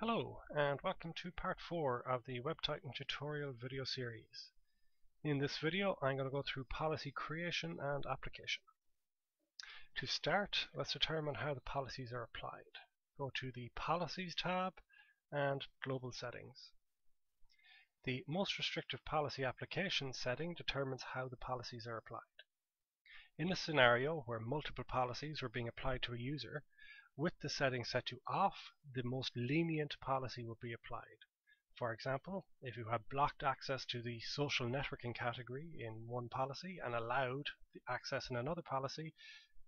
Hello and welcome to part 4 of the WebTitan tutorial video series. In this video I'm going to go through policy creation and application. To start let's determine how the policies are applied. Go to the Policies tab and Global Settings. The most restrictive policy application setting determines how the policies are applied. In a scenario where multiple policies were being applied to a user, with the setting set to off, the most lenient policy will be applied. For example, if you have blocked access to the social networking category in one policy and allowed the access in another policy,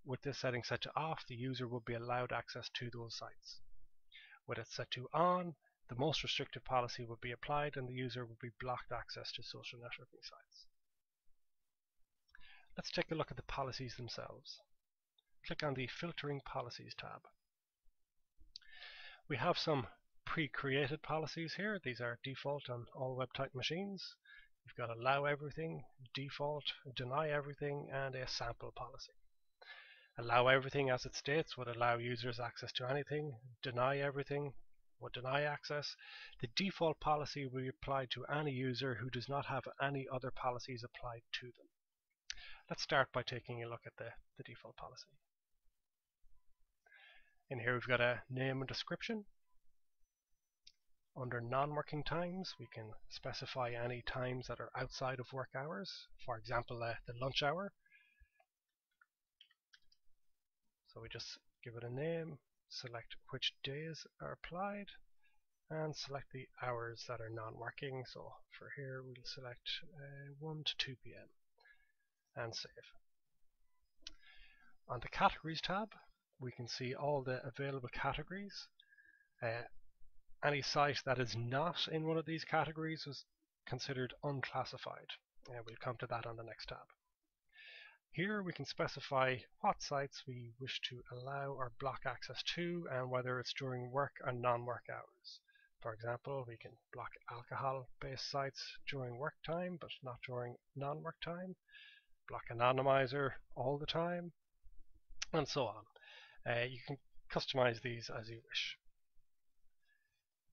with this setting set to off, the user will be allowed access to those sites. With it set to on, the most restrictive policy will be applied and the user will be blocked access to social networking sites. Let's take a look at the policies themselves. Click on the Filtering Policies tab. We have some pre-created policies here. These are default on all WebTitan machines. You've got allow everything, default, deny everything, and a sample policy. Allow everything as it states would allow users access to anything. Deny everything would deny access. The default policy will be applied to any user who does not have any other policies applied to them. Let's start by taking a look at the, the default policy. In here we've got a name and description. Under non-working times, we can specify any times that are outside of work hours. For example, uh, the lunch hour. So we just give it a name, select which days are applied, and select the hours that are non-working. So for here, we'll select uh, 1 to 2 p.m. and save. On the Categories tab, we can see all the available categories. Uh, any site that is not in one of these categories is considered unclassified. Uh, we'll come to that on the next tab. Here we can specify what sites we wish to allow or block access to and whether it's during work or non-work hours. For example, we can block alcohol-based sites during work time but not during non-work time, block anonymizer all the time, and so on. Uh, you can customize these as you wish.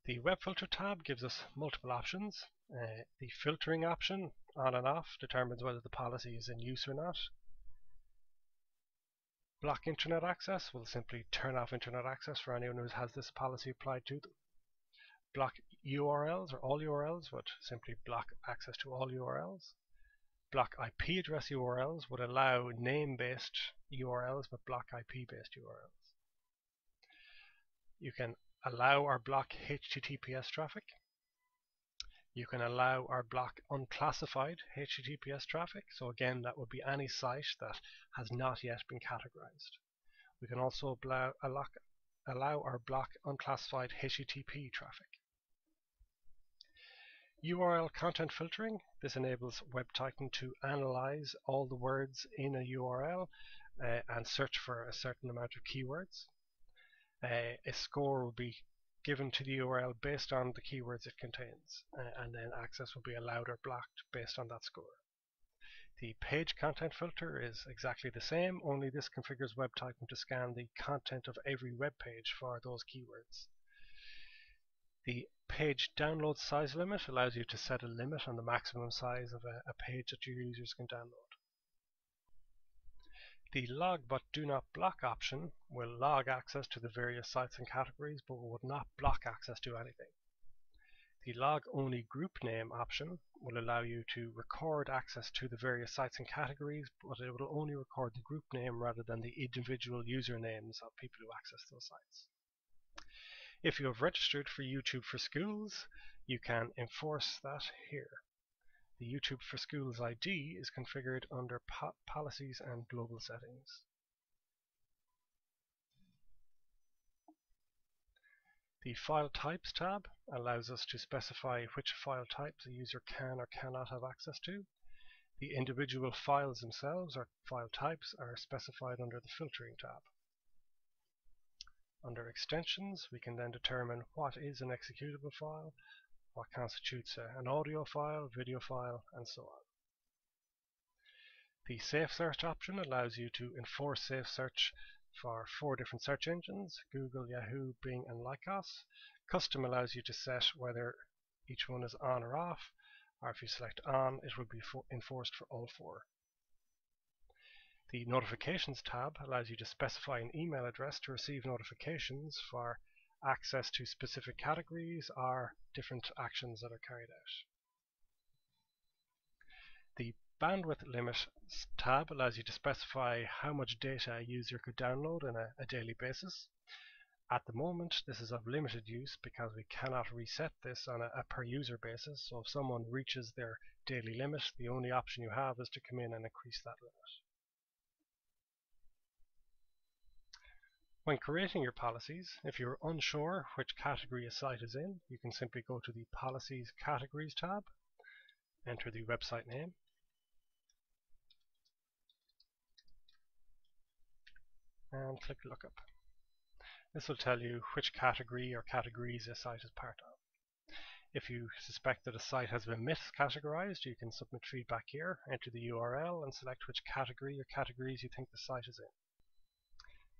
The web filter tab gives us multiple options. Uh, the filtering option on and off determines whether the policy is in use or not. Block internet access will simply turn off internet access for anyone who has this policy applied to them. Block URLs or all URLs would simply block access to all URLs. Block IP address URLs would allow name-based URLs but block IP-based URLs. You can allow or block HTTPS traffic. You can allow or block unclassified HTTPS traffic. So again, that would be any site that has not yet been categorized. We can also allow, allow or block unclassified HTTP traffic. URL content filtering. This enables WebTitan to analyze all the words in a URL uh, and search for a certain amount of keywords. Uh, a score will be given to the URL based on the keywords it contains, uh, and then access will be allowed or blocked based on that score. The page content filter is exactly the same, only this configures WebTitan to scan the content of every web page for those keywords. The page download size limit allows you to set a limit on the maximum size of a, a page that your users can download. The log but do not block option will log access to the various sites and categories but would not block access to anything. The log only group name option will allow you to record access to the various sites and categories but it will only record the group name rather than the individual usernames of people who access those sites. If you have registered for YouTube for Schools, you can enforce that here. The YouTube for Schools ID is configured under po Policies and Global Settings. The File Types tab allows us to specify which file types a user can or cannot have access to. The individual files themselves or file types are specified under the Filtering tab. Under extensions, we can then determine what is an executable file, what constitutes an audio file, video file, and so on. The Safe Search option allows you to enforce safe search for four different search engines, Google, Yahoo, Bing and Lycos. Custom allows you to set whether each one is on or off, or if you select on, it will be enforced for all four. The Notifications tab allows you to specify an email address to receive notifications for access to specific categories or different actions that are carried out. The Bandwidth Limit tab allows you to specify how much data a user could download on a, a daily basis. At the moment, this is of limited use because we cannot reset this on a, a, per user basis. So if someone reaches their daily limit, the only option you have is to come in and increase that limit. When creating your policies, if you're unsure which category a site is in, you can simply go to the Policies Categories tab, enter the website name, and click Lookup. This will tell you which category or categories a site is part of. If you suspect that a site has been miscategorized, you can submit feedback here, enter the URL, and select which category or categories you think the site is in.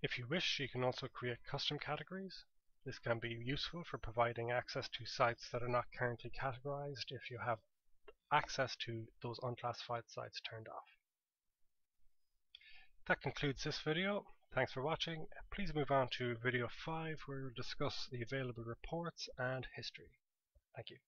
If you wish, you can also create custom categories. This can be useful for providing access to sites that are not currently categorized if you have access to those unclassified sites turned off. That concludes this video. Thanks for watching. Please move on to video 5 where we'll discuss the available reports and history. Thank you.